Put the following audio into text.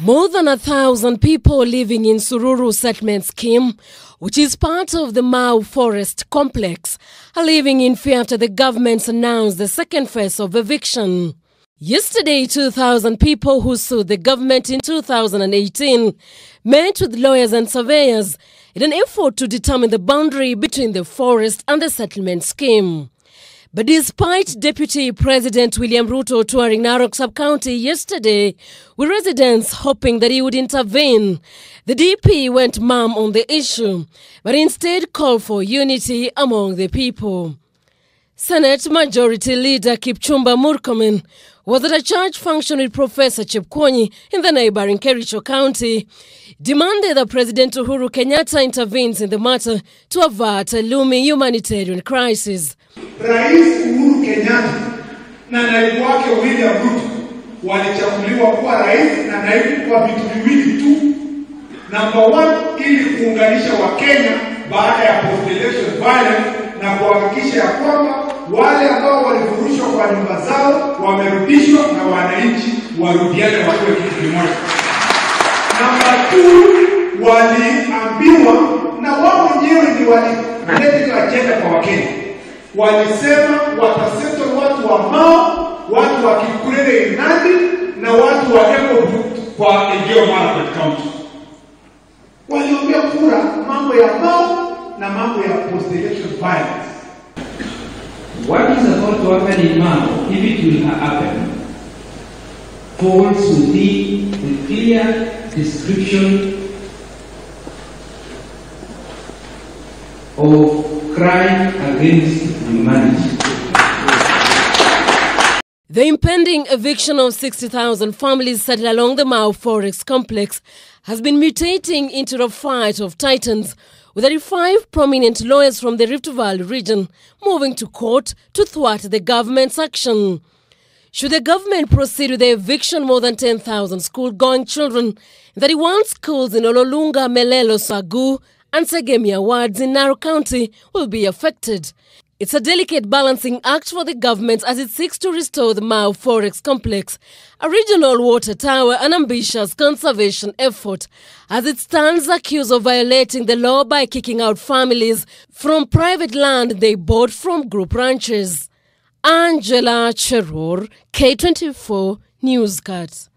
More than a thousand people living in Sururu Settlement Scheme, which is part of the Mau Forest Complex, are living in fear after the government announced the second phase of eviction. Yesterday, 2,000 people who sued the government in 2018 met with lawyers and surveyors in an effort to determine the boundary between the forest and the settlement scheme. But despite Deputy President William Ruto touring Narok sub-county yesterday, with residents hoping that he would intervene, the DP went mum on the issue, but instead called for unity among the people. Senate Majority Leader Kipchumba Murkomen was at a church function with Professor Chepkwony in the neighboring Kericho County, demanded that President Uhuru Kenyatta intervenes in the matter to avert a looming humanitarian crisis. Rais Uhuru Kenyatta na naibu wake William Ruto walichaguliwa kuwa rais na naibu kwa vitu viwili tu. Namba one, ili kuunganisha Wakenya baada ya post-election violence na kuhakikisha ya kwamba wale ambao walifurushwa kwa nyumba zao wamerudishwa na wananchi warudiane wakiwe kitu kimoja. Namba two, waliambiwa na wao wenyewe ni walileta ajenda kwa Wakenya walisema watasettle watu wa Mao, watu wa Kikurere Nandi na watu wa Embu kwa Elgeyo Marakwet County. Waliombea kura mambo ya Mao na mambo ya post election violence. What is about to happen in Mao, if it will happen, Polls will be the clear description of crime against The impending eviction of 60,000 families settled along the Mau Forest complex has been mutating into a fight of titans, with 35 prominent lawyers from the Rift Valley region moving to court to thwart the government's action. Should the government proceed with the eviction more than 10,000 school-going children in 31 schools in Ololulunga, Melelo, Sogoo, and Sagamian wards in Narok County will be affected. It's a delicate balancing act for the government as it seeks to restore the Mau Forest Complex, a regional water tower, an ambitious conservation effort, as it stands accused of violating the law by kicking out families from private land they bought from group ranches. Angela Cheror, K24 Newscut.